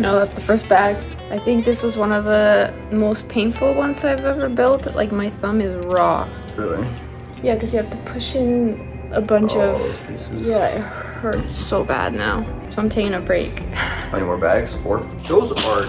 No, that's the first bag. I think this was one of the most painful ones I've ever built. Like my thumb is raw. Really? Yeah, because you have to push in a bunch Oh, of. pieces. Yeah, it hurts so bad now. So I'm taking a break. How many more bags? Four. Those are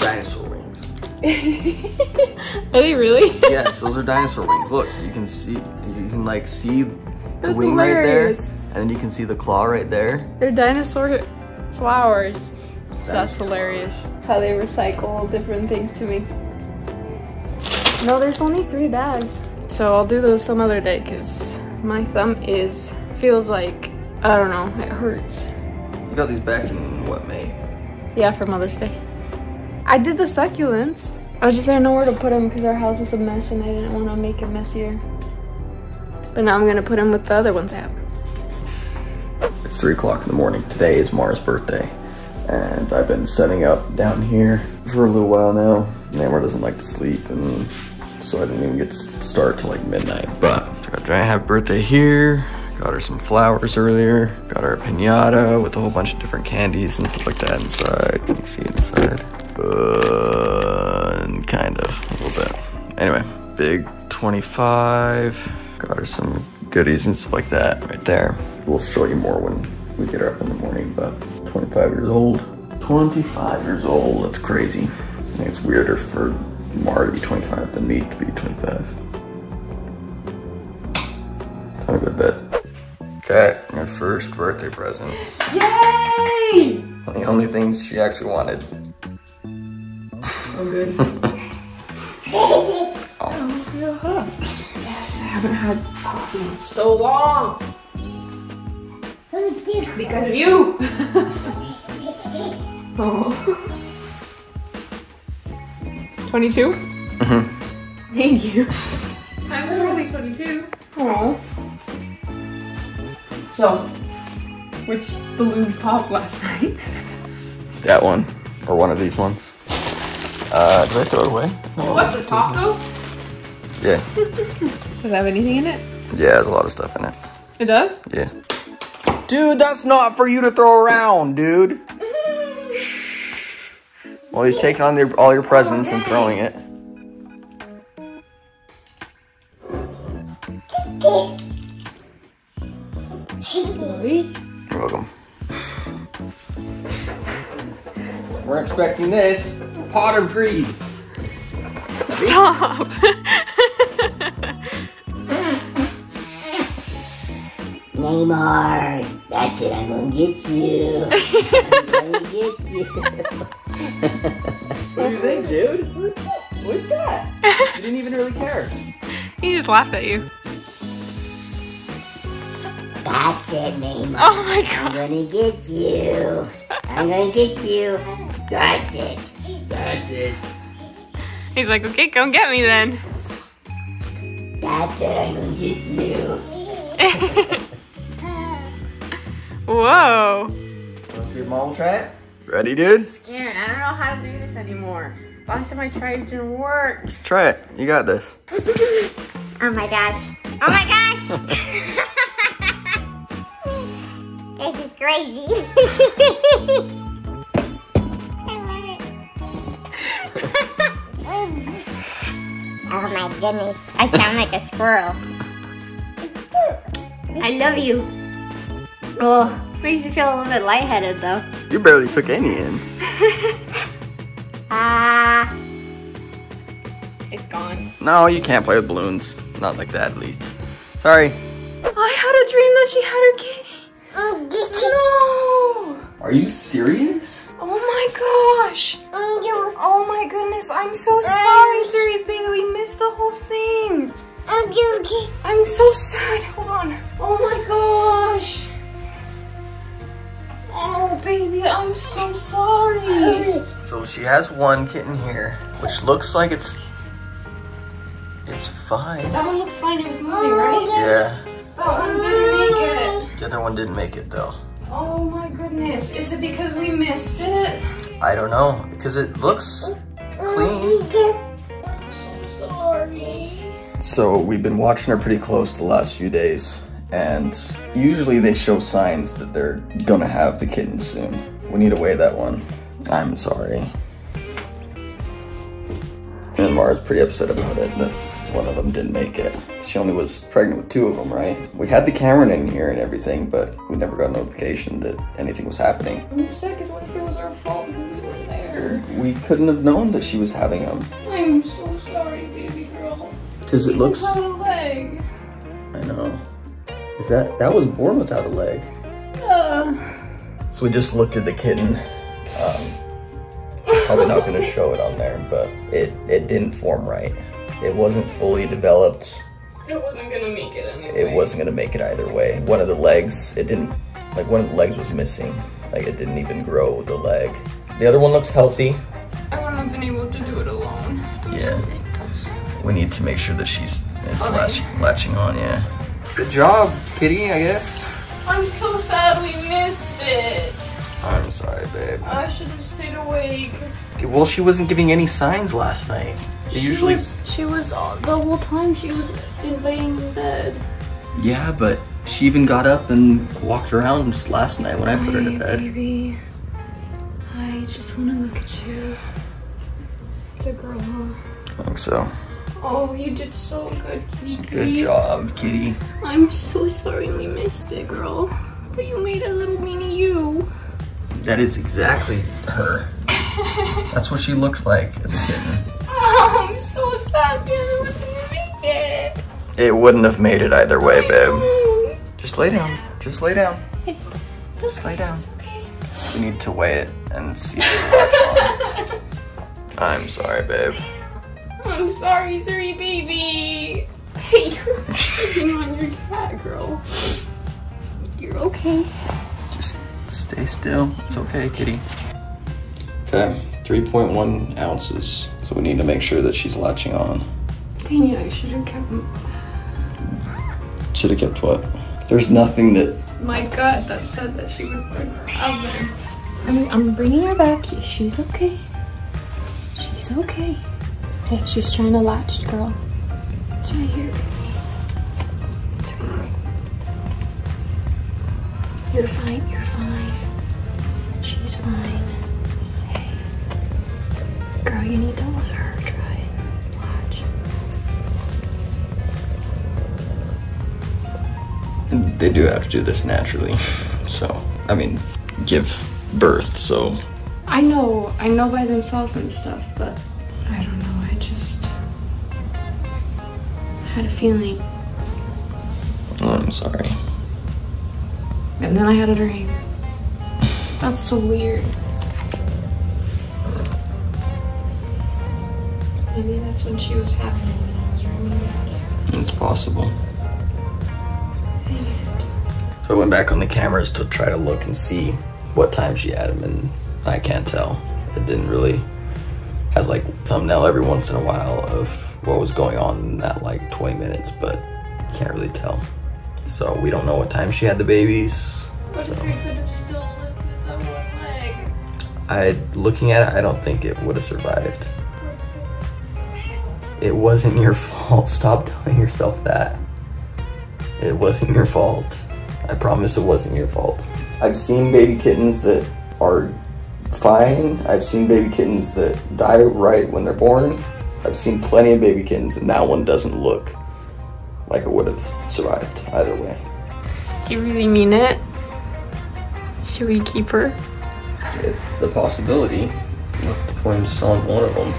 dinosaur wings. Are they really? yes, those are dinosaur wings. Look, you can see, you can like see the That's wing hilarious. right there, and then you can see the claw right there. They're dinosaur flowers. That's Dinosaur hilarious. How they recycle different things to make. No, there's only three bags. So I'll do those some other day because my thumb is, feels like, I don't know, it hurts. You got these back in what May? Yeah, for Mother's Day. I did the succulents. I was just didn't know where to put them because our house was a mess and I didn't want to make it messier. But now I'm gonna put them with the other ones I have. It's three o'clock in the morning. Today is Mara's birthday. And I've been setting up down here for a little while now. Namor doesn't like to sleep and so I didn't even get to start till like midnight. But I Happy Birthday here. Got her some flowers earlier. Got her a pinata with a whole bunch of different candies and stuff like that inside. Can you see inside? Uh, kind of, a little bit. Anyway, big 25. Got her some goodies and stuff like that right there. We'll show you more when we get her up in the morning, but 25 years old. 25 years old, that's crazy. I think it's weirder for Mara to be 25 than me to be 25. Time to go to bed. Okay, your first birthday present. Yay! The only things she actually wanted. Oh, good. Oh. yes, I haven't had coffee in so long. Because of you. oh. 22? Mm-hmm. Thank you. I'm totally 22. Oh. So, which balloon popped last night? That one, or one of these ones. Uh, did I throw it away? What, the top though? Yeah, Does it have anything in it? yeah, there's a lot of stuff in it. It does? Yeah. Dude, that's not for you to throw around, dude. Well, he's taking on your, all your presents and throwing it. Movies? You're welcome. We're expecting this. Pot of greed. Stop! Neymar, that's it. I'm gonna get you. I'm gonna get you. dude? What's that? You didn't even really care. he just laughed at you. That's it, Neymar. Oh my god. I'm god. gonna get you. I'm gonna get you. That's it. That's it. He's like, okay, come get me then. That's it. I'm gonna get you. Whoa. Wanna see if mom will try it? Ready, dude? Scared. I don't know how to do this anymore. Last time I tried it didn't work. Just try it. You got this. Oh my gosh. Oh my gosh. this is crazy. I love it. Oh my goodness. I sound like a squirrel. I love you. Oh, makes you feel a little bit lightheaded though. You barely took any in. Ah. It's gone. No, you can't play with balloons. Not like that, at least. Sorry. I had a dream that she had her kitty. No. Are you serious? Oh my gosh. Oh my goodness. I'm so sorry, Zuri baby. We missed the whole thing. I'm so sad. Hold on. Oh my gosh. Oh baby, I'm so sorry. So she has one kitten here, which looks like it's it's fine. That one looks fine. It was moving, oh, right? Yeah. That one didn't make it. The other one didn't make it though. Oh my goodness. Is it because we missed it? I don't know because it looks clean. Oh, I'm so sorry. So we've been watching her pretty close the last few days, and usually they show signs that they're gonna have the kitten soon. We need to weigh that one. I'm sorry. And Mara's pretty upset about it that one of them didn't make it. She only was pregnant with two of them, right? We had the camera in here and everything, but we never got notification that anything was happening. I'm upset because what if it was our fault because we weren't there? We couldn't have known that she was having them. I'm so sorry, baby girl. Because it looks. Is that. That was born without a leg. Uh, So we just looked at the kitten. Um, probably not going to show it on there, but it, it didn't form right. It wasn't fully developed. it wasn't gonna make it anyway. It wasn't going to make it either way. One of the legs, it didn't, like one of the legs was missing. Like it didn't even grow the leg. The other one looks healthy. I wouldn't have been able to do it alone. Don't Yeah. say it, don't say it. We need to make sure that she's it's Fine. latch, latching on, yeah. Good job, kitty, I guess. I'm so sad we missed it. I'm sorry, babe. I should have stayed awake. Well, she wasn't giving any signs last night. She usually was, she was all, the whole time she was in laying in bed. Yeah, but she even got up and walked around last night when I put her to bed. baby. I just want to look at you. It's a girl, huh? I think so. Oh, you did so good, kitty. Good kitty. job, kitty. I'm so sorry we missed it, girl. But you made a little mini you. That is exactly her. That's what she looked like as a kitten. Oh, I'm so sad one didn't make it. It wouldn't have made it either way, babe. Just lay down. Just lay down. it's Just lay down. okay. We need to weigh it and see if it. I'm sorry, babe. I'm sorry, sorry, baby. Hey, you're cheating on your cat, girl. You're okay. Just stay still. It's okay, kitty. Okay, 3.1 ounces. So we need to make sure that she's latching on. Dang it, I should have kept Should have kept what? There's nothing that. my gut that said that she would have them. I'm, I'm bringing her back. She's okay. She's okay. Hey, she's trying to latch, girl. It's right here. It's right here. You're fine. You're fine. She's fine. Hey. Girl, you need to let her try it. Watch. They do have to do this naturally. So, I mean, give birth, so. I know, I know by themselves and stuff, but had a feeling, Oh, I'm sorry. and then I had a dream. That's so weird. Maybe that's when she was having it when I was dreaming. It's possible. So I went back on the cameras to try to look and see what time she had them, and I can't tell. It didn't really has like thumbnail every once in a while of what was going on in that like 20 minutes, but can't really tell. So we don't know what time she had the babies. What if So you could have still lived with that one leg? I looking at it, I don't think it would have survived. It wasn't your fault. Stop telling yourself that. It wasn't your fault. I promise it wasn't your fault. I've seen baby kittens that are fine. I've seen baby kittens that die right when they're born. I've seen plenty of baby kittens and that one doesn't look like it would have survived either way. Do you really mean it? Should we keep her? It's the possibility. What's the point of just selling one of them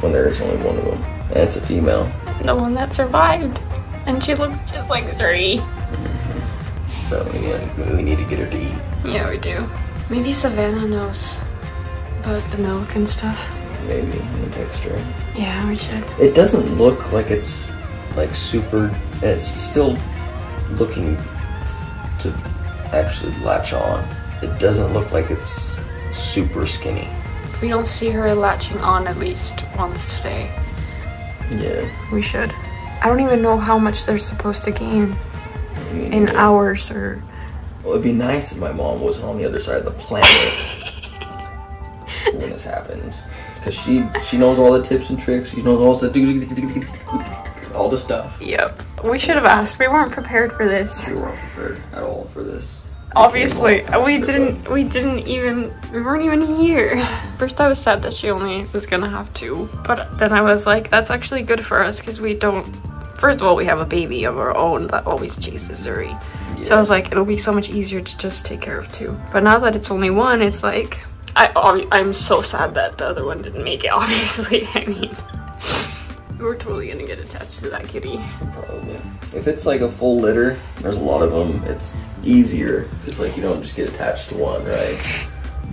when there is only one of them? And it's a female. The one that survived. And she looks just like Zuri. Mm-hmm. So we really need to get her to eat. Yeah, we do. Maybe Savannah knows about the milk and stuff. Maybe in the texture. Yeah, we should. It doesn't look like it's like super. It's still looking to actually latch on. It doesn't look like it's super skinny. If we don't see her latching on at least once today, Yeah. we should. I don't even know how much they're supposed to gain I mean, in yeah. hours or. Well, it'd be nice if my mom wasn't on the other side of the planet when this happened, because she she knows all the tips and tricks. She knows all the all the stuff. Yep. We should have asked. We weren't prepared for this. We weren't prepared at all for this. Obviously, we didn't. We didn't even. We weren't even here. First, I was sad that she only was gonna have two, but then I was like, that's actually good for us because we don't. First of all, we have a baby of our own that always chases Zuri. So I was like, it'll be so much easier to just take care of two. But now that it's only one, it's like, I obvi- I'm so sad that the other one didn't make it. Obviously, I mean, we're totally gonna get attached to that kitty. Probably. If it's like a full litter, there's a lot of them. It's easier because like you don't just get attached to one, right?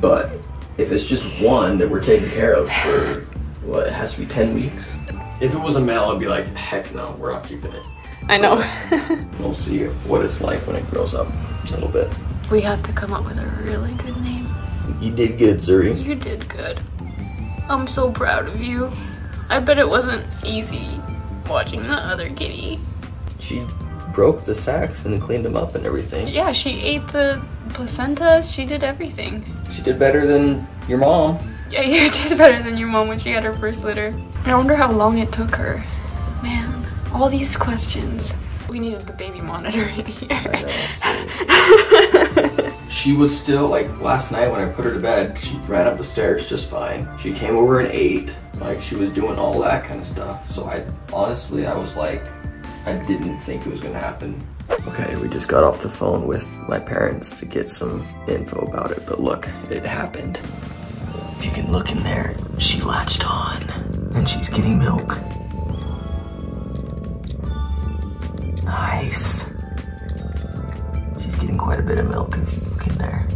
But if it's just one that we're taking care of for what it has to be ten weeks. If it was a male, I'd be like, heck no, we're not keeping it. I know. We'll see what it's like when it grows up a little bit. we have to come up with a really good name. You did good, Zuri. You did good. I'm so proud of you. I bet it wasn't easy watching the other kitty. She broke the sacks and cleaned them up and everything. Yeah, she ate the placentas. She did everything. She did better than your mom. Yeah, you did better than your mom when she had her first litter. I wonder how long it took her. Man, all these questions. We needed the baby monitor in here. She was still like last night when I put her to bed, she ran up the stairs just fine. She came over and ate. Like she was doing all that kind of stuff. So I honestly I was like I didn't think it was gonna happen. Okay, we just got off the phone with my parents to get some info about it, but look, it happened. If you can look in there, she latched on and she's getting milk. Nice. She's getting quite a bit of milk look in there.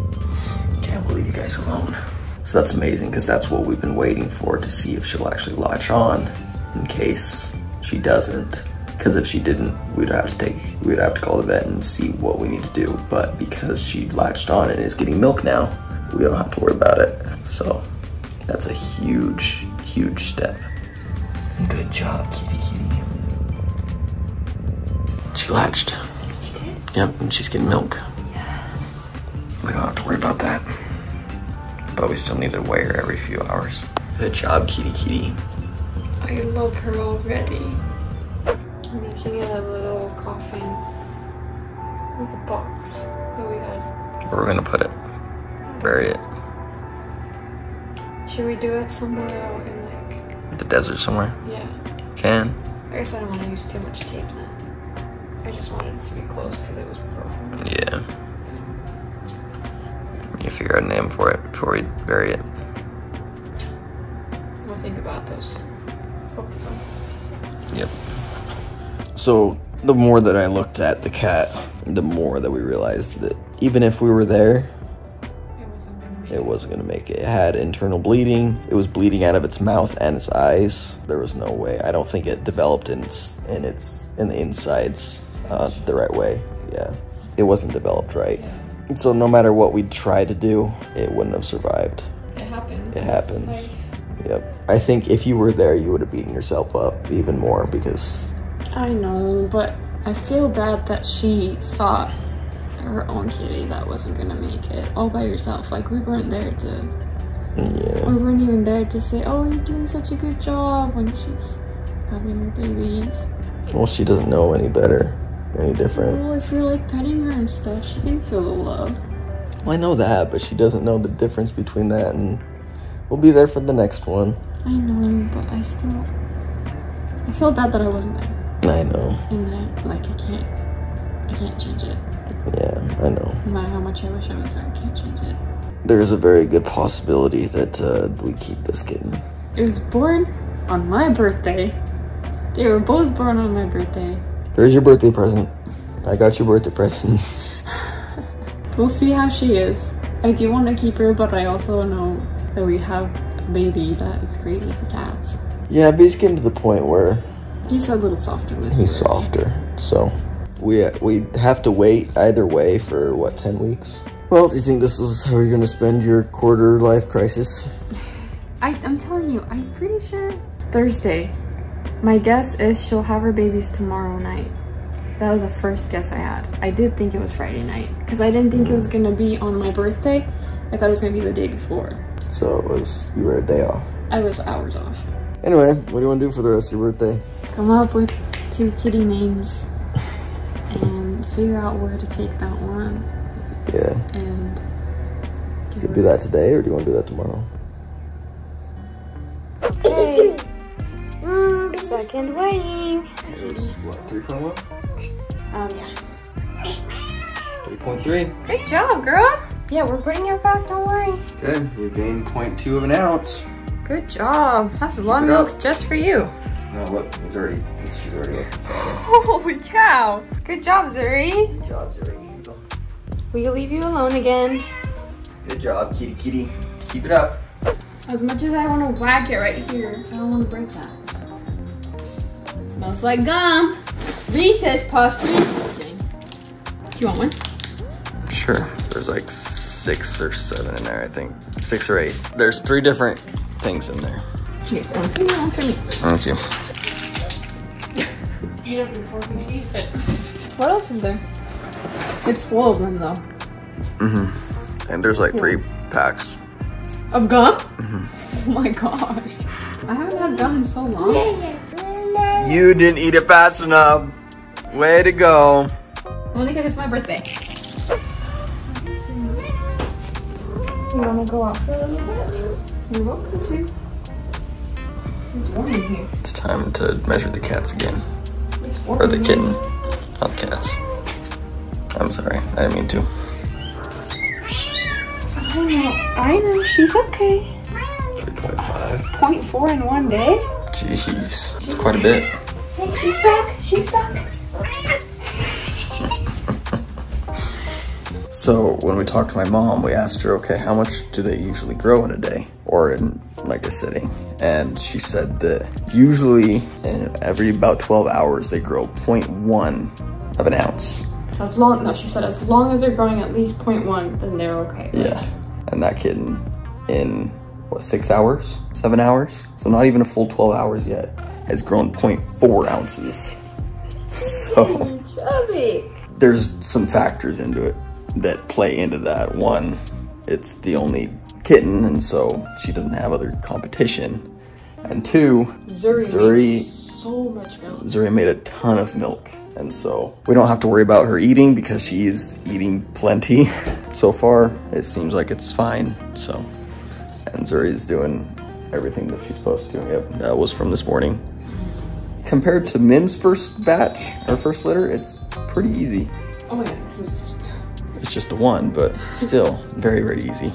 Can't believe you guys alone. So that's amazing because that's what we've been waiting for to see if she'll actually latch on in case she doesn't. Because if she didn't, we'd have to take, we'd have to call the vet and see what we need to do. But because she latched on and is getting milk now, we don't have to worry about it. So that's a huge, huge step. Good job, kitty kitty. She latched. Yep, and she's getting milk. Yes. We don't have to worry about that. But we still need to weigh her every few hours. Good job, kitty kitty. I love her already. I'm making it a little coffin. There's a box that we had. Where we're gonna put it. Bury it. Should we do it somewhere out in like, The desert somewhere. yeah. Can. I guess I don't want to use too much tape then. I just wanted it to be close because it was broken. Yeah. We need to figure out a name for it before we bury it. We'll think about those. Both. Yep. So the more that I looked at the cat, the more that we realized that even if we were there, It wasn't gonna make it wasn't gonna make it. It had internal bleeding. It was bleeding out of its mouth and its eyes. There was no way. I don't think it developed in its in its in the insides uh, the right way. Yeah, it wasn't developed right. And so no matter what we tried to do, it wouldn't have survived. It happens. It happens. Yep. I think if you were there, you would have beaten yourself up even more because I know, but I feel bad that she saw her own kitty that wasn't gonna make it all by herself. Like we weren't there to, yeah. we weren't even there to say, "Oh, you're doing such a good job" when she's having her babies. Well, she doesn't know any better, any different. Well, if you're like petting her and stuff, she can feel the love. Well, I know that, but she doesn't know the difference between that and we'll be there for the next one. I know, but I still, I feel bad that I wasn't there, I know. and I, like I can't, I can't change it. Yeah, I know. No matter how much I wish I was there, I can't change it. There's a very good possibility that uh, we keep this kitten. It was born on my birthday. They were both born on my birthday. Here's your birthday present. I got your birthday present. We'll see how she is. I do want to keep her, but I also know that we have a baby that is crazy for cats. yeah, but he's getting to the point where He's a little softer with he's softer. So we uh, we have to wait either way for what ten weeks. Well, do you think this is how you're gonna spend your quarter life crisis? I, I'm telling you, I'm pretty sure Thursday. My guess is she'll have her babies tomorrow night. That was the first guess I had. I did think it was Friday night because I didn't think it was mm. gonna be on my birthday. I thought it was gonna be the day before. So it was you were a day off. I was hours off. Anyway, what do you want to do for the rest of your birthday? Come up with two kitty names and figure out where to take that one. Yeah. and You can do that today, or do you want to do that tomorrow? Okay. Second weighing. It was what, 3.1? Um, yeah. 3.3. Great job, girl. Yeah, we're putting it back, don't worry. Good. You gained 0.2 of an ounce. Good job. That's a lot of Keep it up. milks just for you. No, look, it's already, it's, she's already looking. Holy cow. Good job, Zuri. Good job, Jerry. We can leave you alone again. Good job, kitty kitty. Keep it up. As much as I want to whack it right here, I don't want to break that. Smells like gum. Reese's Puffs. Reese's. Do you want one? Sure. There's like six or seven in there, I think. Six or eight. There's three different things in there. Here, one for you, one for me. Let's see. Eat up before we eat it. What else is there? It's full of them though. Mm-hmm. And there's like three packs. Of gum? Mhm. Oh my gosh. I haven't had gum in so long. You didn't eat it fast enough. Way to go. Only because it's my birthday. You wanna go out for a little bit? You're welcome to. It's warm in here. It's time to measure the cats again. It's warm Or the in here. kitten. Not the cats. I'm sorry. I didn't mean to. I don't know. I know. She's okay. 3.5. 0.4 in one day? Jeez. It's quite a bit. Hey, she's back. She's back. So when we talked to my mom, we asked her, okay, how much do they usually grow in a day or in like a sitting? And she said that usually in every about 12 hours, they grow 0.1 of an ounce. As long, no, she said as long as they're growing at least 0.1, then they're okay. Yeah. And that kitten in what, six hours, seven hours? So not even a full 12 hours yet has grown 0.4 ounces. So Chubby. there's some factors into it that play into that. One, it's the only kitten, and so she doesn't have other competition. And two, Zuri, Zuri- so much milk. Zuri made a ton of milk. And so we don't have to worry about her eating because she's eating plenty. So far, it seems like it's fine. So, and Zuri's doing everything that she's supposed to. Yep, that was from this morning. Compared to Mim's first batch, or first litter, it's pretty easy. Oh yeah, this is just It's just the one, but still very, very easy.